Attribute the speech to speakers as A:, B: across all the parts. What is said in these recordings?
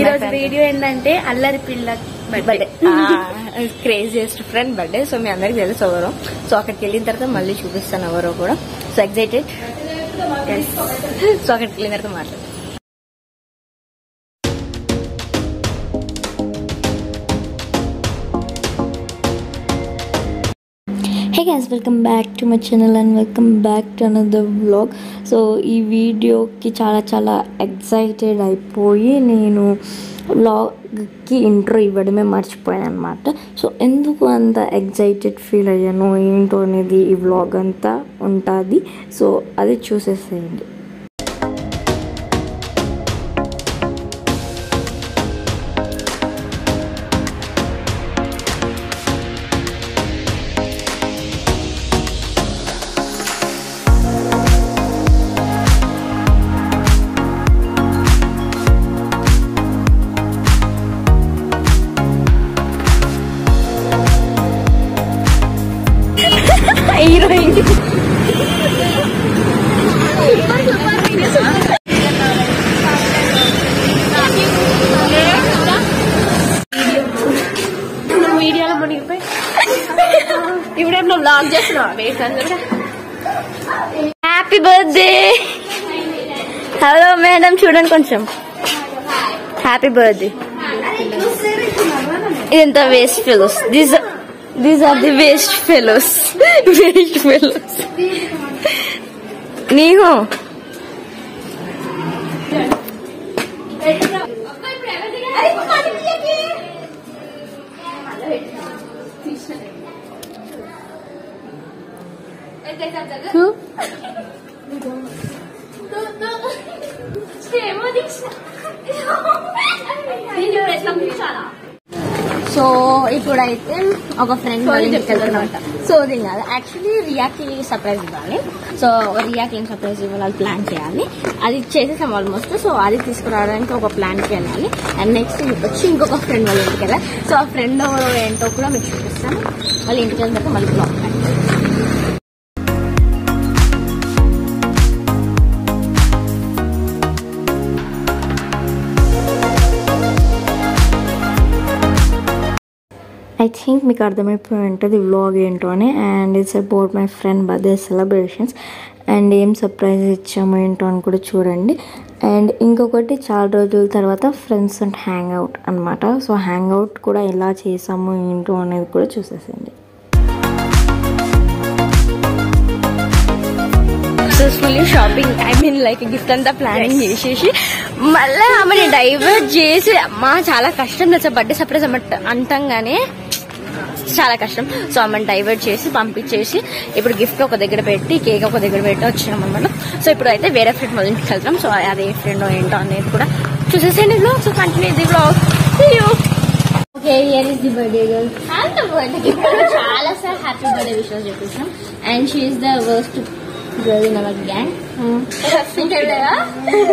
A: ఈరోజు వీడియో ఏంటంటే అల్లరి పిల్ల
B: birthday craziest friend birthday so మీ అందరికి తెలుసు ఎవరో. సో అక్కడికి వెళ్ళిన తర్వాత మళ్ళీ చూపిస్తాను ఎవరో కూడా. సో ఎగ్జైటెడ్ సో అక్కడికి వెళ్ళిన తర్వాత మాట్లాడు hey guys welcome back to my channel and welcome back to another vlog so ఈ వీడియోకి చాలా చాలా ఎక్సైటెడ్ అయిపోయి నేను వ్లాగ్కి ఇంట్రో ఇవ్వడమే మర్చిపోయాను అనమాట సో ఎందుకు అంత ఎక్సైటెడ్ ఫీల్ అయ్యాను ఏంటో అనేది ఈ వ్లాగ్ అంతా ఉంటుంది. సో అది చూసేసేయండి. చూడండి కొంచెం. హ్యాపీ బర్త్డే ఇదంతా waste fellows these these are the waste fellows waste fellows నీహో so ఇప్పుడైతే ఒక ఫ్రెండ్ సో అది కాదు. యాక్చువల్లీ రియాకి సర్ప్రైజ్ ఇవ్వాలి. సో రియాకి ఏం సర్ప్రైజ్ ఇవ్వాలి ప్లాన్ చేయాలి. అది చేసేసాం ఆల్మోస్ట్ సో అది తీసుకురావడానికి ఒక ప్లాన్కి వెళ్ళాలి అండ్ నెక్స్ట్ వచ్చి ఇంకొక ఫ్రెండ్ వాళ్ళ ఇంటికి వెళ్ళాలి. సో ఆ ఫ్రెండ్ ఏంటో కూడా మీకు చూపిస్తాను. వాళ్ళ ఇంటికి వెళ్ళిన తర్వాత మళ్ళీ బ్లాగ్ ఐ థింక్ మీకు అర్థమైపోయి ఉంటుంది వ్లాగ్ ఏంటో అని. And it's about my friend birthday celebrations and ఏం సర్ప్రైజ్ ఇచ్చామో ఏంటో అని కూడా చూడండి. అండ్ ఇంకొకటి చాలా రోజుల తర్వాత ఫ్రెండ్స్ అండ్ హ్యాంగ్ అవుట్ అనమాట సో హ్యాంగ్ అవుట్ కూడా ఎలా చేసామో ఏంటో అనేది కూడా చూసేసేయండి. Successfully shopping I mean like gift అంతా ప్లానింగ్ చేసేసి మళ్ళీ ఆమెని డైవర్ట్ చేసి అమ్మా చాలా కష్టం తెలుసా బర్త్డే సర్ప్రైజ్ అన్నట్టు అంటాంగానే చాలా కష్టం. సో ఆమెను డైవర్ట్ చేసి పంపించేసి ఇప్పుడు గిఫ్ట్ ఒక దగ్గర పెట్టి కేక్ ఒక దగ్గర పెట్టి వచ్చినాం అనమాట సో ఇప్పుడు అయితే వేరే ఫ్రెండ్ వాళ్ళ ఇంటికి వెళ్తాం సో అది ఏ ఫ్రెండ్ ఏంటో అనేది కూడా చూసేసేయండి blog so continue the blog okay here is the birthday girl birthday చాలా సార్ హ్యాపీ బర్త్డే విషయాలు చెప్పేసాం and she's the worst girl in our gang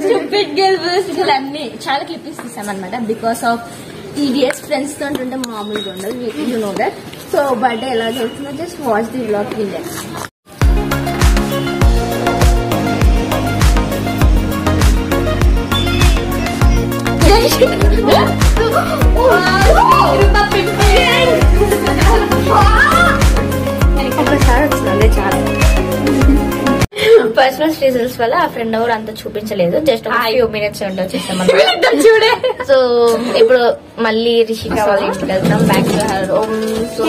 B: stupid girl worst girl అన్ని. చాలా క్లిప్పింగ్స్ తీసాం అనమాట బికాస్ ఆఫ్ ఈడియస్ ఫ్రెండ్స్తో ఉంటే మామూలుగా ఉండదు. You know that so birthday ఎలా జరుగుతుందో just watch the blog in that personal reasons వల్ల ఆ ఫ్రెండ్ ఎవరు అంత చూపించలేదు. జస్ట్ ఫ్యూ మినిట్స్ ఉండి వచ్చేసాం చూడే. సో ఇప్పుడు మళ్ళీ రిషిక వాళ్ళ ఇంటికి వెళ్తాం. Back to her home so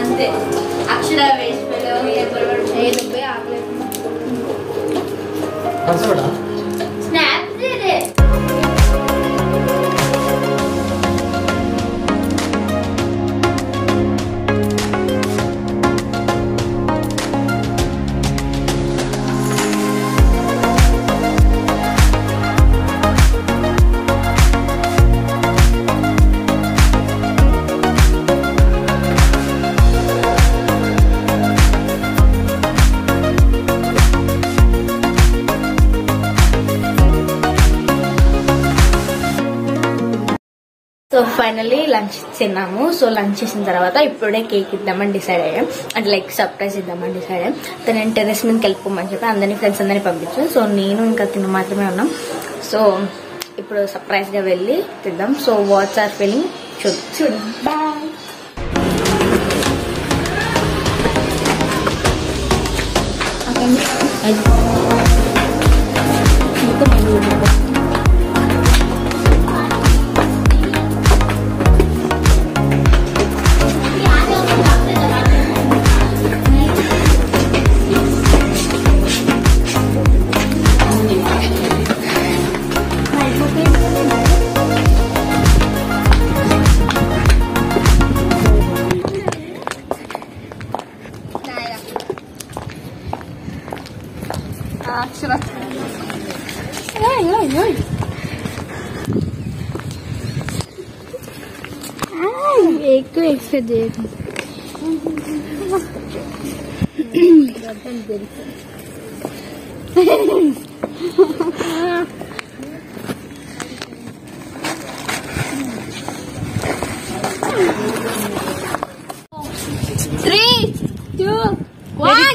B: అంతే. అక్షర సో ఫైనల్లీ లంచ్ తిన్నాము. సో లంచ్ చేసిన తర్వాత ఇప్పుడే కేక్ ఇద్దామని డిసైడ్ అయ్యాం. అంటే లైక్ సర్ప్రైజ్ ఇద్దామని డిసైడ్ అయ్యాం. తను టెరెస్ మీదకి వెళ్ళిపోమని చెప్పి అందరినీ ఫ్రెండ్స్ అందరినీ పంపించాను సో నేను ఇంకా తిన మాత్రమే ఉన్నాం. సో
A: ఇప్పుడు సర్ప్రైజ్గా వెళ్ళి తిద్దాం సో వాట్స్ ఆర్ ఫీలింగ్ చూడు. చూడు.
B: Bye pra tirar. Ai, ai, ai. Ai, tu é fedendo. Three, two, one.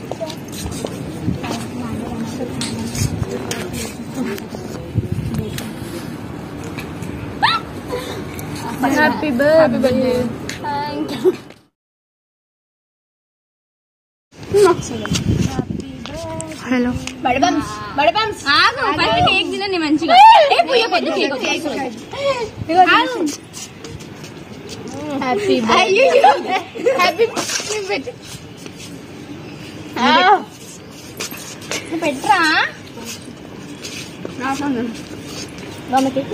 B: happy birthday
C: thank you
B: hello
C: బడబంస్ బడబంస్
A: ఆగు పది కేక్ తినండి మంచిగా ఏ పుయ్య పది కేక్
C: హ్యాపీ
A: అయ్యో హ్యాపీ పెట్టు పెట్టరా రాసాను కేక్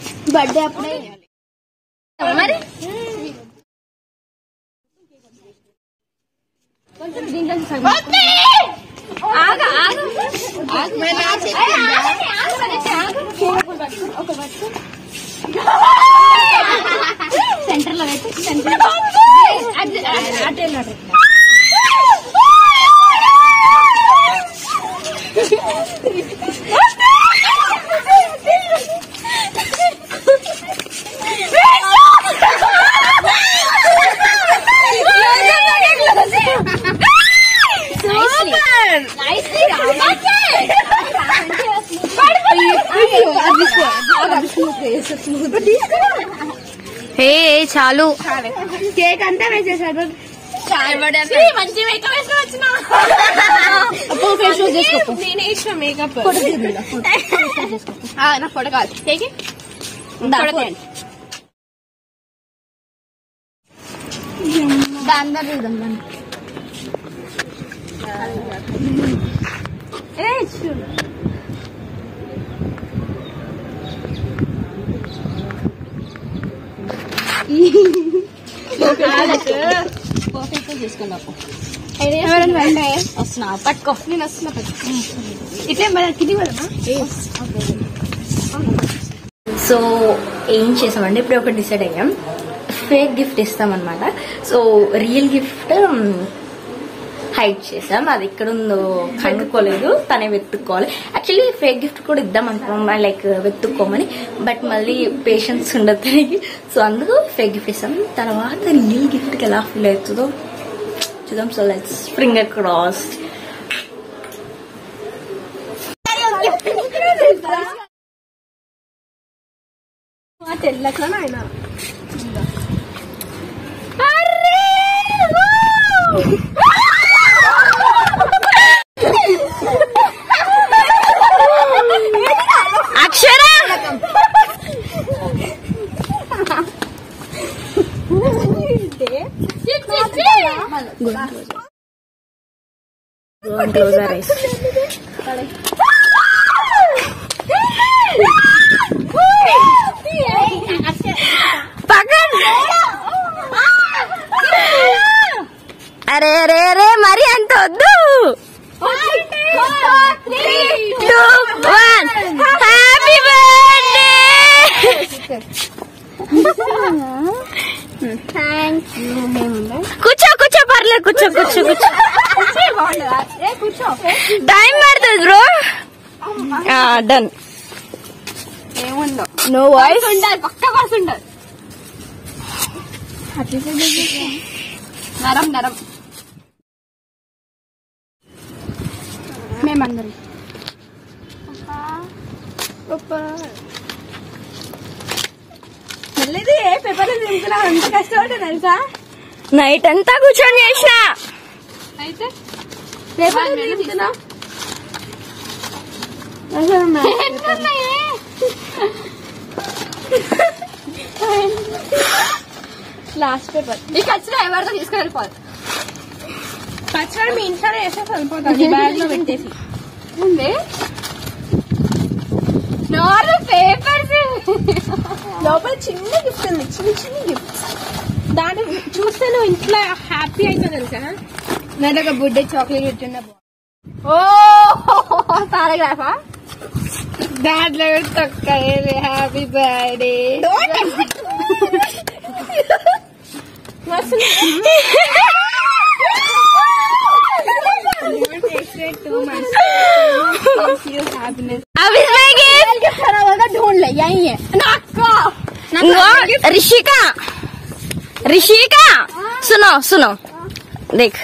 A: సెంటర్లో పెట్టు సెంటర్లో. అది- అటు వెళ్ళు, అటు వెళ్ళు.
B: हे చాలు
C: కేక్ అంతా వేసేసాడు
A: మంచి మేకప్ వేసుకొని వచ్చిన.
C: అప్పుడు ఫేస్ వాష్ చేసుకో నేను ఇష్టం మేకప్ నా ఫోటో కాదు. కేక్
A: అందరు. ఏ చూడు. పర్ఫెక్ట్ చేసుకున్నాం వస్తున్నా పట్టుకో
C: నేను వస్తున్నా పట్టుకో ఇట్లే మన కింది
A: సో ఏం చేసామంటే ఇప్పుడు ఒకటి డిసైడ్ అయ్యాం.
B: ఫేక్ గిఫ్ట్ ఇస్తామన్నమాట. సో రియల్ గిఫ్ట్ హైడ్ చేసాం అది ఎక్కడ ఉందో కనుక్కోలేదు. తనే వెతుక్కోవాలి. యాక్చువల్లీ ఫేక్ గిఫ్ట్ కూడా ఇద్దాం అనుకున్నాం. లైక్ వెతుక్కోమని. బట్ మళ్ళీ పేషెన్స్ ఉండదు తనకి. సో అందుకు ఫేక్ గిఫ్ట్ ఇస్తాం తర్వాత రియల్ గిఫ్ట్కి ఎలా ఫీల్ అవుతుందో చూద్దాం. సో లెట్స్ ఫింగర్ క్రాస్
A: తెల్లగా ఆయన
B: కూర్చో కూర్చో పర్లేదు కూర్చో కూర్చో కూర్చో. టైం పడుతుంది బ్రో డన్ నో వాయిస్
A: ఉండాలి పక్క వాసు ఉండాలి. నరం నరం. మేమందరం. మళ్ళీ పేపర్ దింపులా అంత కష్టపడ్డా తెలుసా?
B: నైట్ అంతా కూర్చొని చేసిన.
A: అయితే పేపర్ దింపుతున్నా లాస్ట్ పేపర్. ఈ ఖర్చులో ఎవరితో తీసుకుని వెళ్ళిపోవాలి? ఖర్చులో మీ ఇంట్లో వేసేసి వెళ్ళిపోతాను బ్యాగ్లో పెట్టేసి. ఉంది. చిన్న గిఫ్ట్ ఉంది చిన్న చిన్న గిఫ్ట్ దాన్ని చూస్తే నువ్వు ఇంట్లో హ్యాపీ అవుతుంది తెలుసా నా దగ్గర బుడ్డే చాక్లెట్ పెట్టిన ఓ పారాగ్రాఫా దాంట్లో తొక్క హ్యాపీ బర్త్డే
B: अब इसमें गिफ्ट
A: ढूंढ ले यही है नाका
B: ఇంకో రిషిక. రిషిక. సునో సునో. దేక్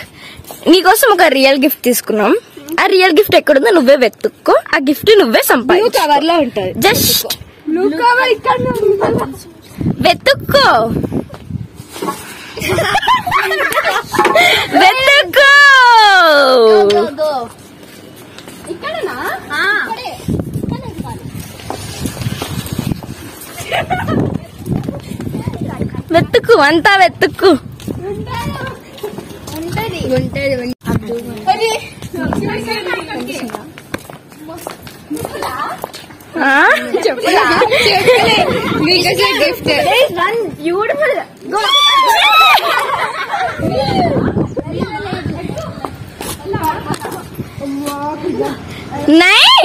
B: నీకోసం ఒక రియల్ గిఫ్ట్ తీసుకున్నాం. ఆ రియల్ గిఫ్ట్ ఎక్కడుందో నువ్వే వెతుక్కో. ఆ గిఫ్ట్ నువ్వే సంపాదించు
A: కవర్లో ఉంటది.
B: జస్ట్ వెతుక్కో. వెతుక్కో.
A: ఇక్కడనా?
B: వెతుక్కు అంతా వెతుక్కు ఆ?
A: బ్యూటిఫుల్
B: నై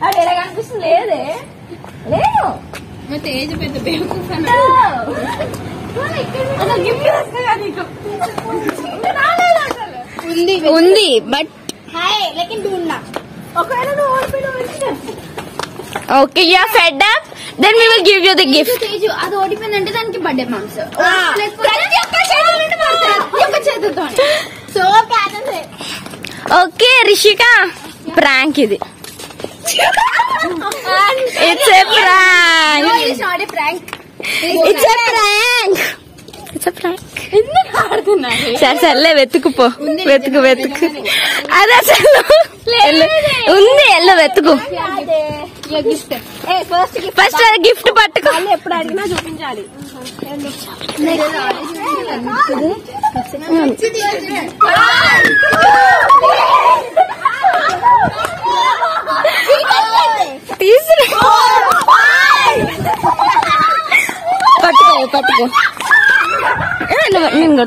B: అది ఎలా కనిపిస్తుంది? లేదే.
A: ఉంది
B: ఉంది బట్
A: హాయ్ లేకిన్ ఢూంढना ఒకవేళ నువ్వు ఓడిపోయినా
B: okay you are fed up. Then we will give you the
A: gift అది ఓడిపోయిందంటే దానికి బర్త్డే మామ్స్ ప్రతి ఒక్క చేతులతో సో
B: ఓకే రిషిక. ప్రాంక్ ఇది. It's prank
A: not a prank
B: it's a prank it's a prank
A: ఎందుకు ఆడుతున్నారు
B: సరే సర్లే వెతుకుపో. వెతుకు వెతుకు. అది అసలు. ఉంది ఎల్లు వెతుకు.
A: Gift a first gift
B: first అది గిఫ్ట్ పట్టుకో.
A: వాళ్ళు ఎప్పుడు అడిగినా చూపించాలి.
B: తీసుకు పట్టుకో పట్టుకో. ఏ, నువ్వు- నేను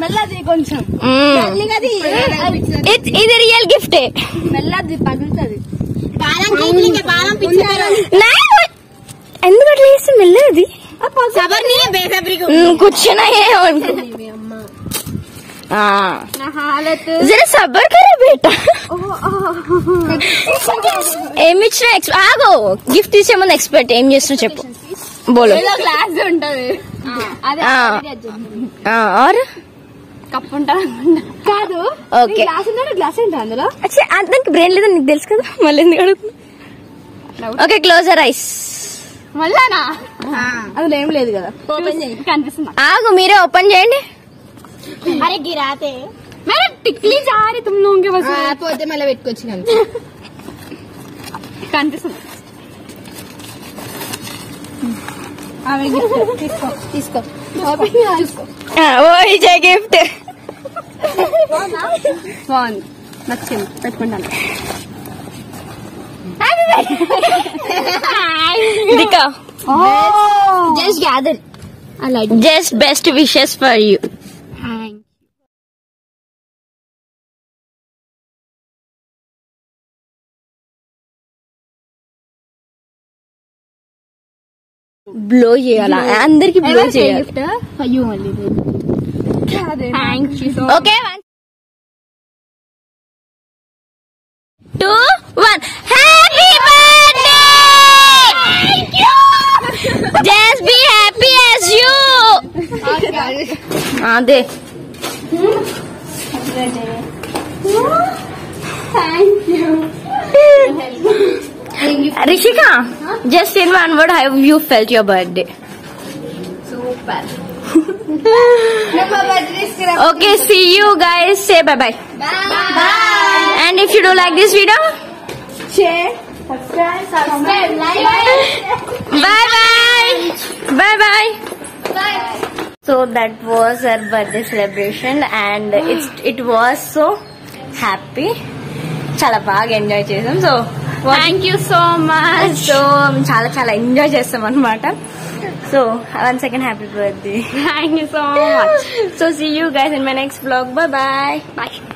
A: మెల్లది కొంచెం.
B: ఇది రియల్ గిఫ్టే
A: మెల్లది పగులుతుంది.
B: ఎందుకు అట్లా చేస్తే మెల్లది.
A: సబర్ని బేసబ్రికి
B: కూర్చున్నా
A: నా హాలత్.
B: జర సబ్బర్ కరే బేటా. ఏమి ఇచ్చిన ఎక్స్ ఆగో. గిఫ్ట్ ఇచ్చే ముందు ఎక్స్పెక్ట్ ఏం చేస్తున్నా చెప్పు. బోలో.
A: గ్లాస్ ఉంటది. అదే
B: ఆ. ఆర్.
A: కప్పు ఉంటుంది కాదు
B: ఓకే.
A: గ్లాస్ ఉందా? గ్లాస్ ఏంటి అందులో?
B: దానికి బ్రెయిన్ లేదని నీకు తెలుసు కదా? మళ్ళీ ఎందుకు అడుగుతున్నా? ఓకే క్లోజర్ ఐస్
A: మళ్ళానా? అందులో ఏం లేదు కదా. ఓపెన్ చేయి. కనిపిస్తుందా?
B: ఆగు మీరే ఓపెన్ చేయండి.
A: అరే గిరాతే. మేరే టిక్లీ జారి తుమ్ లోంగే బస్ పోతే మళ్ళీ కనిపిస్తుంది? gift. తీసుకో తీసుకో. ఓపెన్ తీసుకో
B: ఓ ఇజే గిఫ్ట్
A: బాగుంది నచ్చింది పెట్టుకుంటాను
B: దికా
A: జస్ట్ గ్యాదర్ అలా
B: just best wishes for you blow చేయాలా? అందరికి బ్లో చేయాలి.
A: Thank you so much. Okay, one.
B: Two, one. Happy birthday! Thank you! Just be happy as you! Ade.
A: Thank you.
B: Rishika, huh? just in one word, how you felt your
A: birthday? Super.
B: Okay, see you guys. Say bye bye. And if you do like this video,
A: share subscribe subscribe like
B: bye bye. Bye bye. So that was our birthday celebration and it's it was so happy. చాలా బాగా enjoy చేసాం so
A: thank you so much
B: so చాలా చాలా enjoy చేస్తాం అనమాట So, once again, happy birthday.
A: Thank you so much.
B: so, see you guys in my next vlog. Bye-bye. Bye. -bye. Bye.